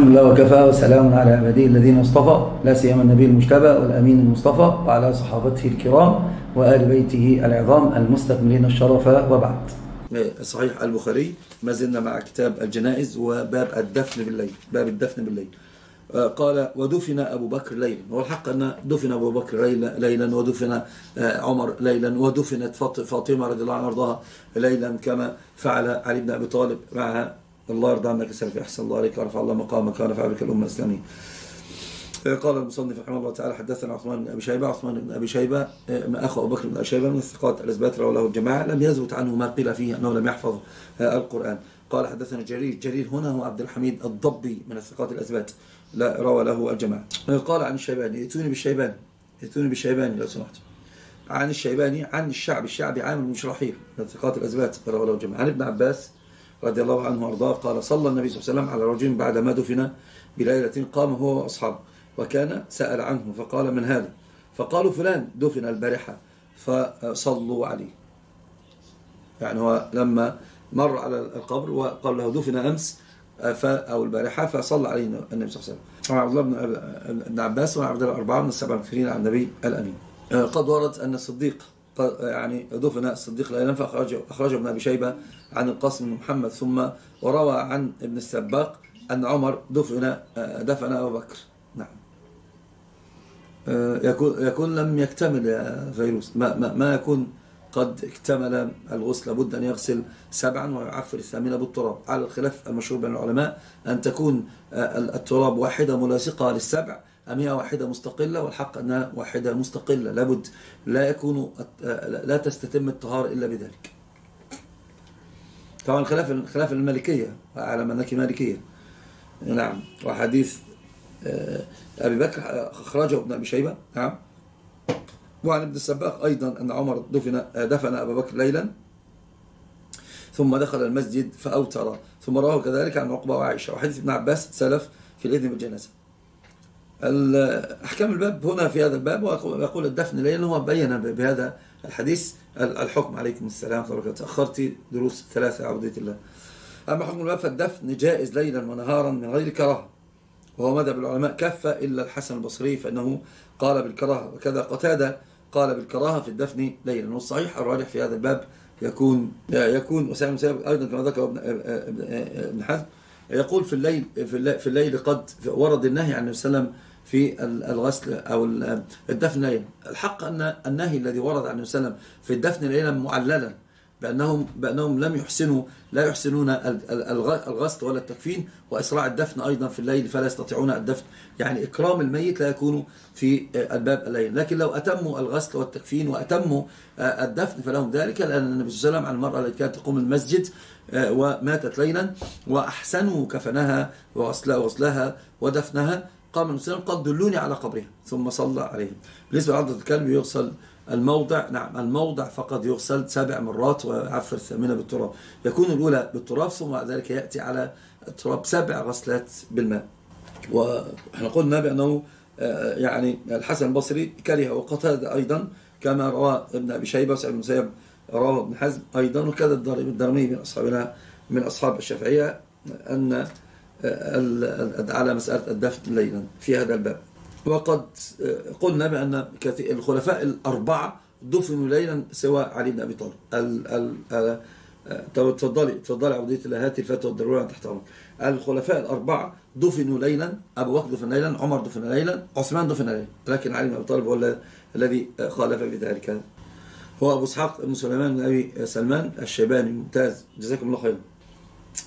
الحمد لله وكفى وسلام على عباده الذين اصطفى لا سيما النبي المجتبى والأمين المصطفى وعلى صحابته الكرام وآل بيته العظام المستكملين الشرف وبعد. صحيح البخاري ما زلنا مع كتاب الجنائز وباب الدفن بالليل باب الدفن بالليل. قال ودفن أبو بكر ليلا. والحق أن دفن أبو بكر ليلا ودفن عمر ليلا ودفنت فاطمة رضي الله عنها ليلا كما فعل علي بن أبي طالب معها. الله يرضى عنك سلف أحسن الله عليك. ورفع الله مقامك ونفع بك الأمة الإسلامية. قال المصنف رحمه الله تعالى حدثنا عثمان بن أبي شيبة. عثمان بن أبي شيبة أخو أبو بكر بن أبي شيبة من الثقات الإثبات رواه له الجماعة. لم يثبت عنه ما قيل فيه أنه لم يحفظ القرآن. قال حدثنا جرير. جرير هنا هو عبد الحميد الضبي من الثقات الإثبات. لا روى له الجماعة. قال عن الشيباني ائتوني بالشيباني. ائتوني بالشيباني لو سمحت. عن الشيباني عن الشعب. الشعبي عامر بن شراحيل من الثقات الإثبات روى له الجماعة. عن ابن عباس رضي الله عنه وأرضاه قال صلى النبي صلى الله عليه وسلم على رجل بعدما دفن بليلة قام هو وأصحابه وكان سأل عنه فقال من هذا؟ فقالوا فلان دفن البارحة. فصلوا عليه. يعني هو لما مر على القبر وقال له دفن أمس أو البارحة. فصلى عليه النبي صلى الله عليه وسلم. وعن عبد الله بن عباس وعن عبد الله أربعة من السبع المكثرين عن النبي الأمين. قد ورد أن الصديق يعني دفن الصديق ليلا فأخرجه أخرجه ابن أبي شيبة عن القاسم بن محمد ثم وروى عن ابن السباق أن عمر دفن دفن أبو بكر. نعم. يكون يكون لم يكتمل يا فيروس. ما, ما, ما يكون قد اكتمل الغسل لابد أن يغسل سبعا ويعفر الثامنة بالتراب. على الخلاف المشهور بين العلماء أن تكون التراب واحدة ملاصقة للسبع أم هي واحدة مستقلة والحق أنها واحدة مستقلة. لابد لا يكون لا تستتم الطهارة إلا بذلك. طبعا خلاف خلاف المالكية أعلم أنك مالكية. نعم وحديث أبي بكر أخرجه ابن أبي شيبة. نعم. وعن ابن السباق أيضا أن عمر دفن دفن أبا بكر ليلا. ثم دخل المسجد فأوتر. ثم رواه كذلك عن عقبة وعائشة. وحديث ابن عباس سلف في الإذن بالجنازة أحكام الباب هنا في هذا الباب ويقول الدفن ليلا هو بين بهذا الحديث الحكم. عليكم السلام ورحمة تأخرت دروس ثلاثة عبودية الله. أما حكم الباب فالدفن جائز ليلا ونهارا من غير كراهة. وهو مذهب العلماء. كافة إلا الحسن البصري فإنه قال بالكراهة وكذا. قتادة قال بالكراهة في الدفن ليلا. والصحيح الراجح في هذا الباب يكون يكون وسام مسيب أيضا كما ذكر ابن حزم. يقول في الليل, في الليل قد ورد النهي عن النبي صلى الله عليه وسلم في الغسل أو الدفن ليلا. الحق أن النهي الذي ورد عن النبي صلى الله عليه وسلم في الدفن ليلا معللا بأنهم, بأنهم لم يحسنوا لا يحسنون الغسل ولا التكفين وإسراع الدفن أيضا في الليل فلا يستطيعون الدفن. يعني إكرام الميت لا يكون في ألباب الليل. لكن لو أتموا الغسل والتكفين وأتموا الدفن فلهم ذلك لأن النبي صلى الله عليه وسلم عن المرأة التي كانت تقوم المسجد وماتت ليلا وأحسنوا كفنها وغسلها ودفنها قام وسلم قال دلوني على قبرها. ثم صلى عليهم. بالنسبة لعضة الكلب يغسل الموضع. نعم الموضع فقط يغسل سبع مرات ويعفر الثامنة بالتراب. يكون الأولى بالتراب ثم بعد ذلك يأتي على التراب سبع غسلات بالماء. وإحنا قلنا بأنه يعني الحسن البصري كره وقتادة أيضا كما روى ابن أبي شيبة وسعيد بن مسيب رواه ابن حزم أيضا وكذا الدرمي من أصحابنا من أصحاب الشافعية أن على مسألة الدفن ليلا في هذا الباب. وقد قلنا بأن الخلفاء الأربعة دفنوا ليلا سوى علي بن أبي طالب. تفضلي تفضلي عبودية الله هاتي الفتوى الضرورية تحت أمرك الخلفاء الأربعة دفنوا ليلا أبو بكر دفن ليلا عمر دفن ليلا عثمان دفن ليلا. لكن علي بن أبي طالب هو الذي خالف في ذلك هو أبو إسحاق بن سليمان بن أبي سلمان الشيباني. ممتاز. جزاكم الله خيرا.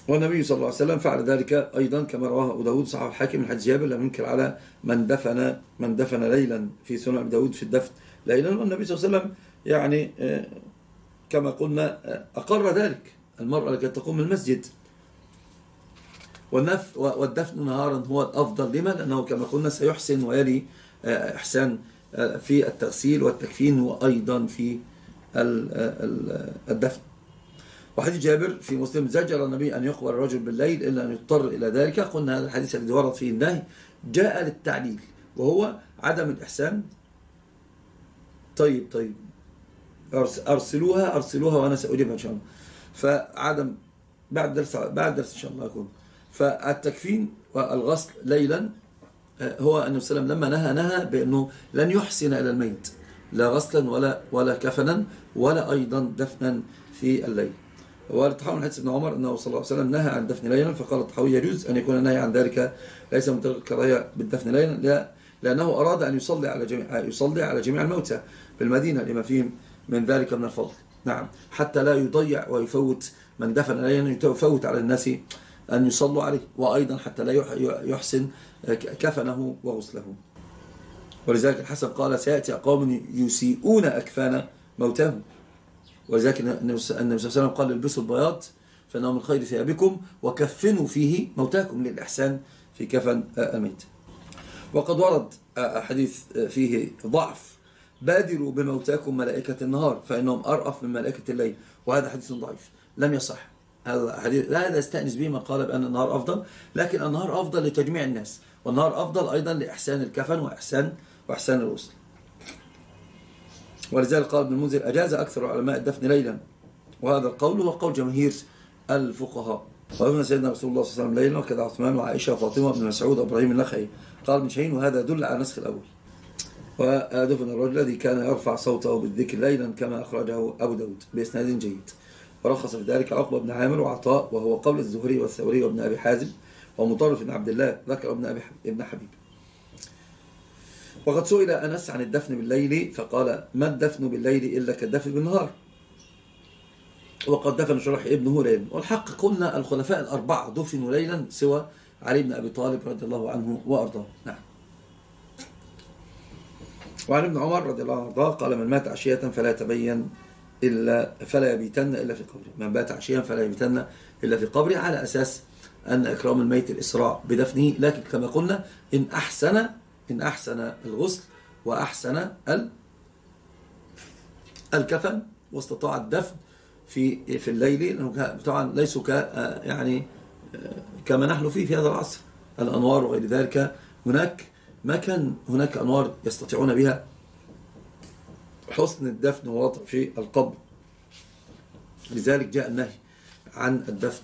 والنبي صلى الله عليه وسلم فعل ذلك أيضا كما رواه أبو داود صحيح الحاكم من حديث جابر لم ينكر على من دفن من دفن ليلا في سنن أبي داود في الدفن ليلا والنبي صلى الله عليه وسلم يعني كما قلنا أقر ذلك المرأة التي تقوم المسجد. والنف والدفن نهارا هو الأفضل لما؟ لأنه كما قلنا سيحسن ويلي إحسان في التغسيل والتكفين وأيضا في الدفن. وحديث جابر في مسلم زجر النبي أن يقبر الرجل بالليل إلا أن يضطر إلى ذلك. قلنا هذا الحديث الذي ورد فيه النهي جاء للتعليل وهو عدم الإحسان. طيب طيب. أرسلوها أرسلوها وأنا سأجيبها إن شاء الله. فعدم بعد درس بعد درس إن شاء الله أكون. فالتكفين والغسل ليلا هو أن وسلم لما نهى نهى بأنه لن يحسن إلى الميت لا غسلا ولا ولا كفنا ولا أيضا دفنا في الليل. والتحاول حديث ابن عمر أنه صلى الله عليه وسلم نهى عن دفن ليلا فقال التحاوي يجوز أن يكون النهي عن ذلك ليس من الكراهية بالدفن ليلا لأنه أراد أن يصلي على جميع يصلي على جميع الموتى بالمدينة لما فيهم من ذلك من الفضل. نعم. حتى لا يضيع ويفوت من دفن ليلا يفوت على الناس أن يصلوا عليه وأيضا حتى لا يحسن كفنه وغسله. ولذلك الحسن قال سيأتي قوم يسيئون أكفان موتاهم. ولذلك النبي صلى الله عليه وسلم قال البسوا البياض فإنه من خير ثيابكم وكفنوا فيه موتاكم للإحسان في كفن الميت. وقد ورد حديث فيه ضعف. بادروا بموتاكم ملائكة النهار فإنهم أرأف من ملائكة الليل. وهذا حديث ضعيف. لم يصح. هذا حديث لا هذا استأنس به من قال بأن النهار أفضل لكن النهار أفضل لتجميع الناس والنهار أفضل أيضا لإحسان الكفن وإحسان وإحسان الوصل ولذلك قال ابن المنذر أجاز أكثر علماء الدفن ليلا؟ وهذا القول هو قول جماهير الفقهاء. وابن سيدنا رسول الله صلى الله عليه وسلم ليلا وكذا عثمان وعائشة وفاطمة وابن مسعود وإبراهيم النخعي. قال ابن شهين وهذا يدل على نسخ الأول. ودفن الرجل الذي كان يرفع صوته بالذكر ليلا كما أخرجه أبو داود بإسناد جيد. ورخص في ذلك عقبة بن عامر وعطاء وهو قول الزهري والثوري وابن أبي حازم ومطرف بن عبد الله ذكر ابن أبي ابن حبيب. وقد سئل أنس عن الدفن بالليل فقال ما الدفن بالليل إلا كالدفن بالنهار؟ وقد دفن شرح ابنه ليلا والحق قلنا الخلفاء الأربعة دفنوا ليلا سوى علي بن أبي طالب رضي الله عنه وأرضاه. نعم. وعن ابن عمر رضي الله عنه قال من مات عشية فلا يتبين إلا فلا يبيتن إلا في قبره. من بات عشيا فلا يبيتن إلا في قبره على أساس أن إكرام الميت الإسراع بدفنه. لكن كما قلنا إن أحسن إن أحسن الغسل وأحسن الكفن واستطاع الدفن في في الليل لأنه طبعا ليسوا ك يعني كما نحن فيه في هذا العصر. الأنوار وغير ذلك. هناك ما كان هناك أنوار يستطيعون بها حسن الدفن ووضع في القبر. لذلك جاء النهي عن الدفن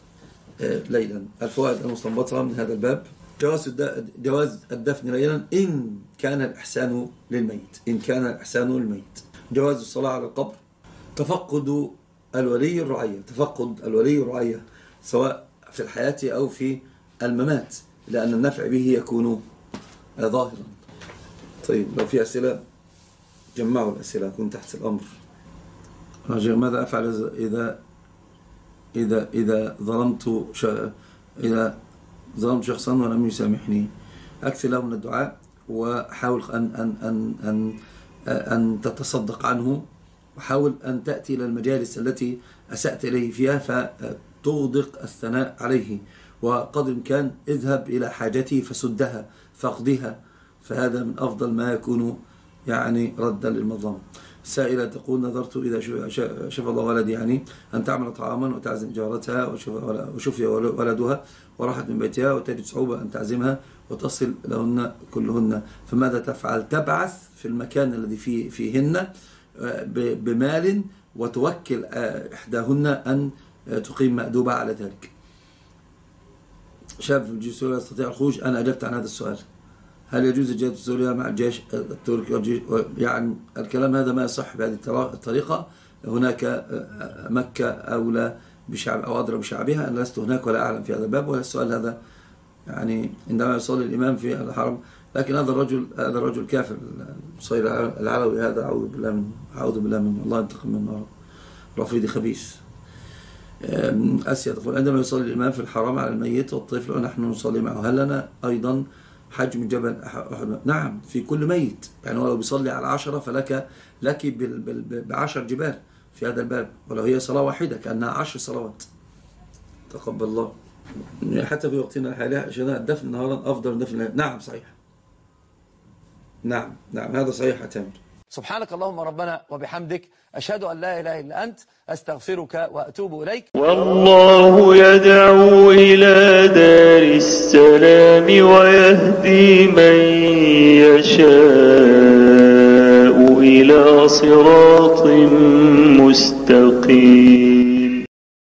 ليلا. الفوائد المستنبطة من هذا الباب. جواز جواز الدفن ليلا إن كان الإحسان للميت إن كان الإحسان للميت. جواز الصلاة على القبر تفقد الولي الرعية تفقد الولي الرعية سواء في الحياة أو في الممات لأن النفع به يكون ظاهرا. طيب لو في أسئلة جمعوا الأسئلة كنت تحت الأمر. رجل ماذا أفعل إذا إذا إذا ظلمت إذا ظلمت شخصا ولم يسامحني. أكثر له من الدعاء وحاول أن أن أن أن أن تتصدق عنه وحاول أن تأتي إلى المجالس التي أسأت إليه فيها فتغدق الثناء عليه. وقدر الإمكان اذهب إلى حاجته فسدها فاقضها. فهذا من أفضل ما يكون يعني ردا للمظلمة سائلة تقول نظرت إذا شف الله ولدي يعني أن تعمل طعاما وتعزم جارتها وشفي ولدها وراحت من بيتها وتجد صعوبة أن تعزمها وتصل لهن كلهن. فماذا تفعل؟ تبعث في المكان الذي فيه فيهن بمال وتوكل إحداهن أن تقيم مأدوبة على ذلك. شاب في الجيش يستطيع الخروج. أنا أجبت عن هذا السؤال. هل يجوز الجهاد سوريا مع الجيش التركي يعني الكلام هذا ما يصح بهذه الطريقة هناك مكة أولى بشعب أو أدرى بشعبها. أنا لست هناك ولا أعلم في هذا الباب ولا السؤال هذا يعني عندما يصلي الإمام في الحرم. لكن هذا الرجل هذا الرجل كافر. صير العلوي هذا أعوذ بالله منه أعوذ بالله منه الله ينتقم منه رفيدي خبيث. أسيا تقول عندما يصلي الإمام في الحرم على الميت والطفل ونحن نصلي معه. هل لنا أيضا حج من جبل أحد. نعم في كل ميت. يعني ولو بيصلي على عشرة فلك لك بعشر جبال في هذا الباب. ولو هي صلاة واحدة كأنها عشر صلوات. تقبل الله. حتى في وقتنا الحالي عشان الدفن نهارا أفضل من دفن نعم صحيح. نعم نعم هذا صحيح أتمر سبحانك اللهم ربنا وبحمدك أشهد أن لا إله إلا أنت أستغفرك وأتوب إليك. والله يدعو إلى دار السلام ويهدي من يشاء إلى صراط مستقيم.